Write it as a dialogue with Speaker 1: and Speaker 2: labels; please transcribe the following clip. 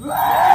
Speaker 1: うわ